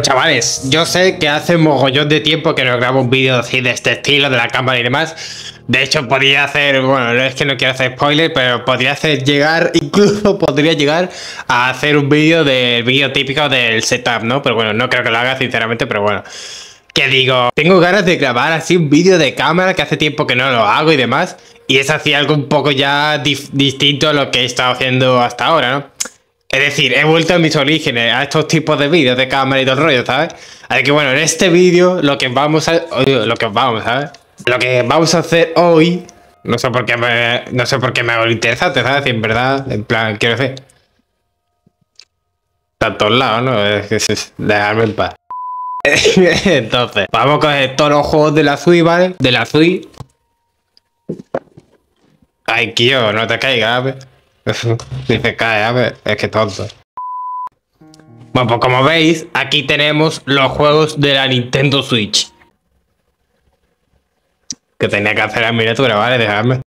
Chavales, yo sé que hace mogollón de tiempo que no grabo un vídeo así de este estilo, de la cámara y demás. De hecho, podría hacer, bueno, no es que no quiero hacer spoiler, pero podría hacer llegar, incluso podría llegar a hacer un vídeo del vídeo típico del setup, ¿no? Pero bueno, no creo que lo haga, sinceramente, pero bueno. Que digo, tengo ganas de grabar así un vídeo de cámara que hace tiempo que no lo hago y demás. Y es así algo un poco ya distinto a lo que he estado haciendo hasta ahora, ¿no? Es decir, he vuelto a mis orígenes, a estos tipos de vídeos de cámara y todo el rollo, ¿sabes? Así que bueno, en este vídeo lo que vamos a... Lo que vamos, ¿sabes? Lo que vamos a hacer hoy... No sé por qué me, no sé por qué me hago interesante, ¿sabes? En verdad, en plan, quiero decir... Está a todos lados, ¿no? Es que es, dejarme en paz. Entonces, vamos a coger todos los juegos de la Switch, ¿vale? De la Switch. Ay, tío, no te caigas, ¿ves? Dice, cae, a ver, es que tonto. Bueno, pues como veis, aquí tenemos los juegos de la Nintendo Switch. Que tenía que hacer la miniatura, ¿vale? Dejadme.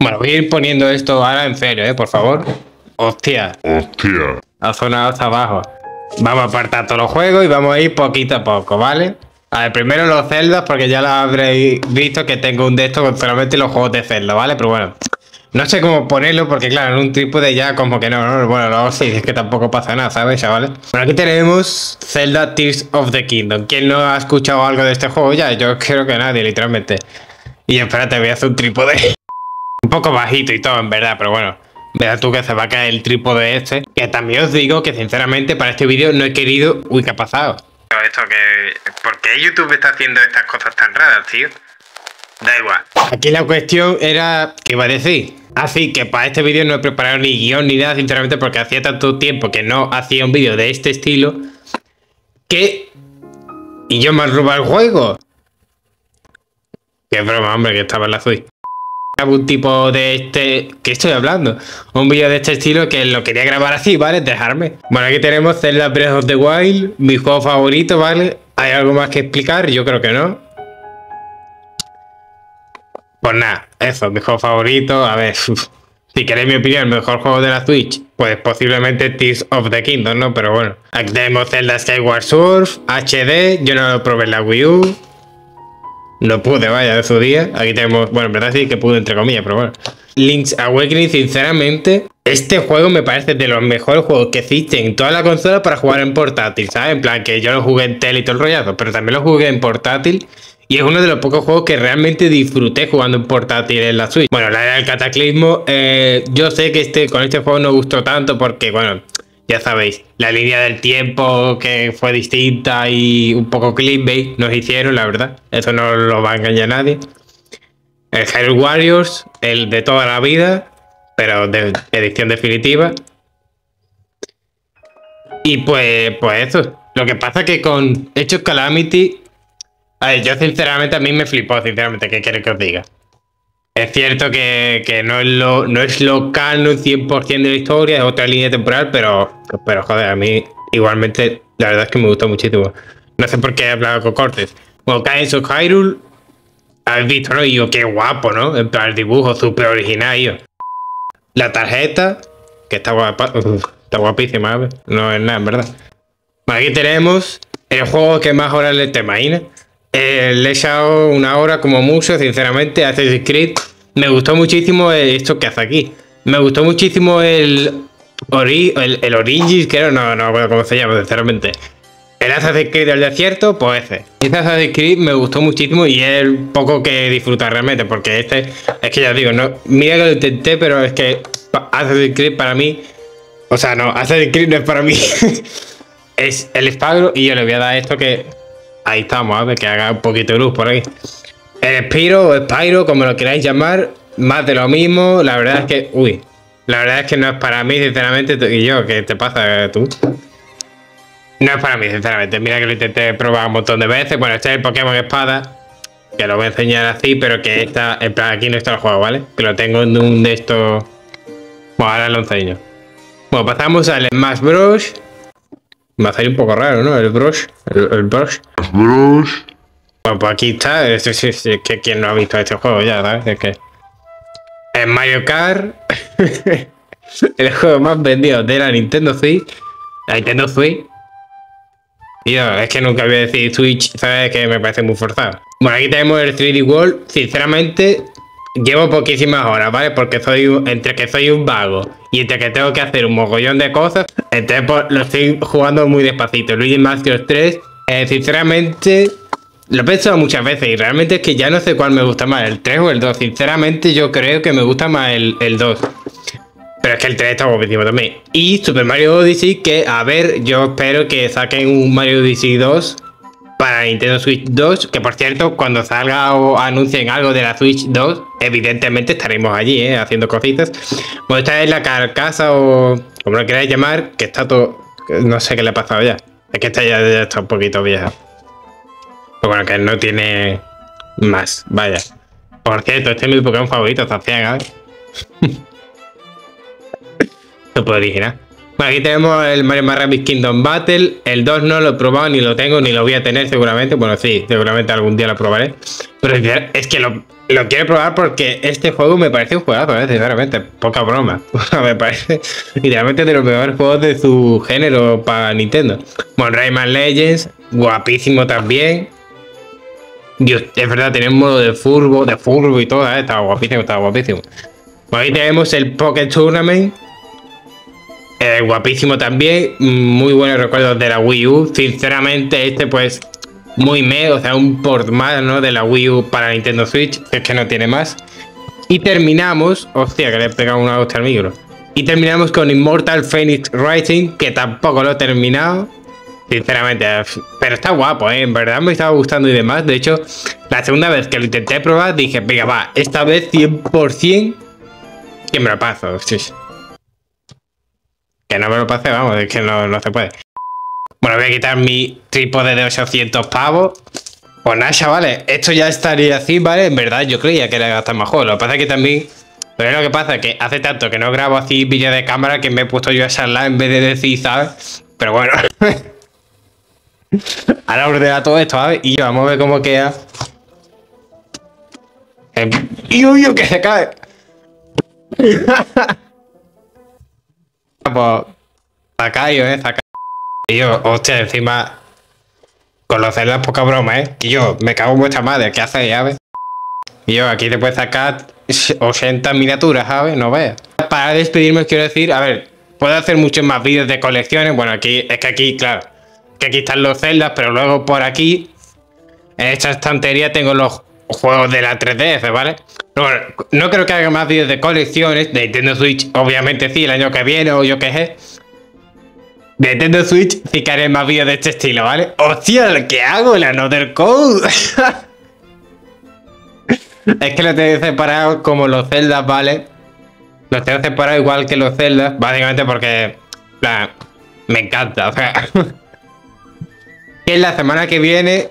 Bueno, voy a ir poniendo esto ahora en serio, ¿eh? Por favor. Hostia. Hostia. Ha sonado hasta abajo. Vamos a apartar todos los juegos y vamos a ir poquito a poco, ¿vale? A ver, primero los celdas, porque ya lo habréis visto que tengo un de estos con solamente los juegos de Zelda, ¿vale? Pero bueno, no sé cómo ponerlo porque, claro, en un trípode ya como que no, no bueno, luego sí, es que tampoco pasa nada, ¿sabes, chavales? Bueno, aquí tenemos Zelda Tears of the Kingdom. ¿Quién no ha escuchado algo de este juego ya? Yo creo que nadie, literalmente. Y espérate, voy a hacer un trípode. un poco bajito y todo, en verdad, pero bueno. Verás tú que se va a caer el trípode este. Que también os digo que, sinceramente, para este vídeo no he querido... Uy, ¿qué ha pasado? Esto que... ¿Por qué YouTube está haciendo estas cosas tan raras, tío? Da igual. Aquí la cuestión era... ¿Qué iba a decir? Así que para este vídeo no he preparado ni guion ni nada, sinceramente, porque hacía tanto tiempo que no hacía un vídeo de este estilo que... Y yo me han robado el juego. Qué broma, hombre, que estaba en la Switch. Un tipo de este... ¿Qué estoy hablando? Un vídeo de este estilo que lo quería grabar así, ¿vale? Dejarme. Bueno, aquí tenemos Zelda Breath of the Wild, mi juego favorito, ¿vale? ¿Hay algo más que explicar? Yo creo que no. Pues nada, eso, mi juego favorito. A ver, si queréis mi opinión, el mejor juego de la Switch, pues posiblemente Tears of the Kingdom, ¿no? Pero bueno, aquí tenemos Zelda Skyward Surf, HD, yo no lo probé en la Wii U. No pude, vaya, de su día. Aquí tenemos, bueno, en verdad sí que pude, entre comillas, pero bueno. Link's Awakening, sinceramente, este juego me parece de los mejores juegos que existen en toda la consola para jugar en portátil, ¿sabes? En plan, que yo lo jugué en tele y todo el rollazo, pero también lo jugué en portátil y es uno de los pocos juegos que realmente disfruté jugando en portátil en la Switch. Bueno, la era del cataclismo, eh, yo sé que este, con este juego no gustó tanto porque, bueno, ya sabéis, la línea del tiempo que fue distinta y un poco clickbait nos hicieron, la verdad. Eso no lo va a engañar nadie. El Hyrule Warriors, el de toda la vida, pero de edición definitiva. Y pues, pues eso. Lo que pasa que con Hechos Calamity yo sinceramente a mí me flipó, sinceramente, ¿qué quiero que os diga? Es cierto que, no, es lo, no es lo canon 100% de la historia, es otra línea temporal, pero, pero joder, a mí igualmente la verdad es que me gustó muchísimo. No sé por qué he hablado con Cortes. Bueno, Kaisen of Hyrule, habéis visto, ¿no? Y yo, qué guapo, ¿no? En plan, el dibujo súper original, yo. La tarjeta, que está guapa, está guapísima, no es nada, en verdad. aquí tenemos el juego que más horas le te imaginas. Eh, le he echado una hora como mucho, sinceramente, a Assassin's Creed. Me gustó muchísimo esto que hace aquí. Me gustó muchísimo el, el, el Origins, que no, no acuerdo cómo se llama, sinceramente. El Assassin's Creed del desierto, pues ese. Este Assassin's Creed me gustó muchísimo y es el poco que disfrutar realmente, porque este, es que ya digo, no, mira que lo intenté, pero es que Assassin's Creed para mí, o sea, no, Assassin's Creed no es para mí. es el espagro y yo le voy a dar esto que Ahí estamos, a ver que haga un poquito de luz por ahí. El Spiro o Spyro, como lo queráis llamar, más de lo mismo. La verdad es que, uy, la verdad es que no es para mí, sinceramente. Y yo, ¿qué te pasa tú? No es para mí, sinceramente. Mira que lo intenté probar un montón de veces. Bueno, este es el Pokémon Espada. Que lo voy a enseñar así, pero que está, en plan, aquí no está el juego, ¿vale? Que lo tengo en un de estos. Bueno, ahora lo enseño. Bueno, pasamos al Smash Bros. Va a salir un poco raro, ¿no? El brush. El, brush. Brush. Bueno, pues aquí está. Es, que quien no ha visto este juego ya, ¿sabes? Es que. En Mario Kart. el juego más vendido de la Nintendo Switch. La Nintendo Switch. Y yo, es que nunca voy a decir Switch, ¿sabes? Que me parece muy forzado. Bueno, aquí tenemos el 3D World. Sinceramente, llevo poquísimas horas, ¿vale? Porque soy entre que soy un vago y entre que tengo que hacer un mogollón de cosas, entonces pues, lo estoy jugando muy despacito. Luigi Mansion 3, eh, sinceramente, lo he pensado muchas veces y realmente es que ya no sé cuál me gusta más, el 3 o el 2. Sinceramente, yo creo que me gusta más el, el 2. Pero es que el 3 está guapísimo también. Y Super Mario Odyssey, que a ver, yo espero que saquen un Mario Odyssey 2 para Nintendo Switch 2, que por cierto, cuando salga o anuncien algo de la Switch 2, evidentemente estaremos allí, ¿eh? haciendo cositas. Pues esta es la carcasa o como lo queráis llamar, que está todo... No sé qué le ha pasado ya. Es que esta ya, está un poquito vieja. Pero bueno, que no tiene más, vaya. Por cierto, este es mi Pokémon favorito, Zaciaga. no puedo original. Aquí tenemos el Mario Rabbids Kingdom Battle. El 2 no lo he probado, ni lo tengo, ni lo voy a tener seguramente. Bueno, sí, seguramente algún día lo probaré. Pero es que lo, quiero probar porque este juego me parece un juegazo, ¿eh? sinceramente. Poca broma. me parece literalmente de los mejores juegos de su género para Nintendo. Bueno, Rayman Legends, guapísimo también. Dios, es verdad, tenemos modo de furbo, de furbo y todo, ¿eh? estaba guapísimo, estaba guapísimo. Bueno, ahí tenemos el Pocket Tournament eh, guapísimo también, muy buenos recuerdos de la Wii U. Sinceramente, este pues muy me, o sea, un port más, ¿no? De la Wii U para Nintendo Switch, es que no tiene más. Y terminamos, hostia, que le he pegado una hostia al micro. Y terminamos con Immortal Phoenix Rising, que tampoco lo he terminado. Sinceramente, pero está guapo, ¿eh? En verdad me estaba gustando y demás. De hecho, la segunda vez que lo intenté probar, dije, venga, va, esta vez 100% que me lo paso. No me lo pase, vamos, es que no, se puede. Bueno, voy a quitar mi trípode de 800 pavos. Pues nada, chavales, esto ya estaría así, ¿vale? En verdad yo creía que era gastar juego. Lo que pasa es que también... Pero lo que pasa que hace tanto que no grabo así vídeos de cámara que me he puesto yo a charlar en vez de decir, ¿sabes? Pero bueno. Ahora ordena todo esto, ¿sabes? Y vamos a ver cómo queda. ¡Y uy, que se cae! pues, Zacayo, eh, Zacayo. Yo, hostia, encima, con los celdas poca broma, eh. Y yo, me cago en vuestra madre, ¿qué hace, llave? Y yo, aquí te puedes sacar 80 miniaturas, ¿sabes? No veas. Para despedirme quiero decir, a ver, puedo hacer muchos más vídeos de colecciones. Bueno, aquí, es que aquí, claro, que aquí están los celdas, pero luego por aquí, en esta estantería tengo los juegos de la 3DS, ¿vale? No, creo que haga más vídeos de colecciones. De Nintendo Switch, obviamente sí, el año que viene o yo qué sé. Nintendo Switch sí que haré más vídeos de este estilo, ¿vale? ¡Hostia! ¿Qué hago? El Another Code. es que lo tengo separado como los celdas, ¿vale? Los tengo separados igual que los celdas, básicamente porque... me encanta, o sea... que la semana que viene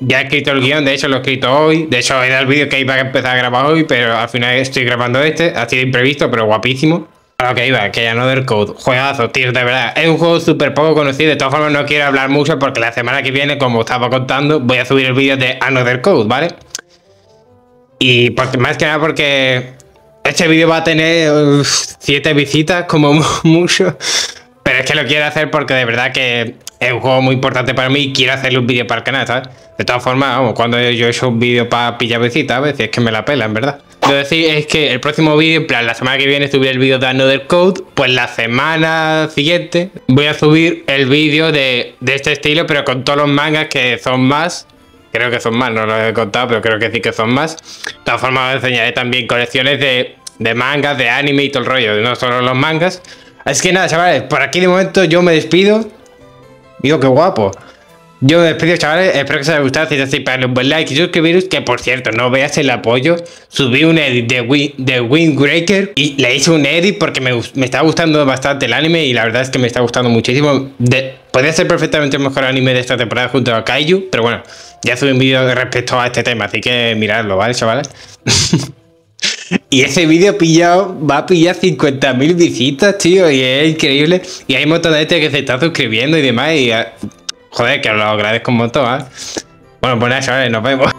ya he escrito el guion, de hecho lo he escrito hoy. De hecho, era el vídeo que iba a empezar a grabar hoy, pero al final estoy grabando este. Ha sido imprevisto, pero guapísimo. A lo que iba, que ya no del code. Juegazo, tío, de verdad. Es un juego súper poco conocido. De todas formas, no quiero hablar mucho porque la semana que viene, como estaba contando, voy a subir el vídeo de Another Code, ¿vale? Y porque, más que nada porque este vídeo va a tener 7 visitas, como mucho. Pero es que lo quiero hacer porque de verdad que es un juego muy importante para mí y quiero hacerle un vídeo para el canal, ¿sabes? De todas formas, vamos, cuando yo he hecho un vídeo para pillar visitas, a veces es que me la pela, en verdad. Lo decir es que el próximo vídeo, en plan, la semana que viene subiré el vídeo de Another Code, pues la semana siguiente voy a subir el vídeo de, este estilo, pero con todos los mangas que son más. Creo que son más, no lo he contado, pero creo que sí que son más. De todas formas, os enseñaré también colecciones de, de mangas, de anime y todo el rollo, no solo los mangas. Así que nada, chavales, por aquí de momento yo me despido. Digo, qué guapo. Yo me despido, chavales. Espero que os haya gustado. Si es así, un buen like y suscribiros. Que por cierto, no veas el apoyo. Subí un edit de, Win de Windbreaker y le hice un edit porque me, me está gustando bastante el anime. Y la verdad es que me está gustando muchísimo. De, podría ser perfectamente el mejor anime de esta temporada junto a Kaiju. Pero bueno, ya subí un vídeo respecto a este tema. Así que miradlo, ¿vale, chavales? Y ese vídeo pillado va a pillar 50.000 visitas, tío, y es increíble. Y hay un montón de gente que se está suscribiendo y demás. Y joder, que lo agradezco un montón, ¿eh? Bueno, pues nada, chavales, nos vemos.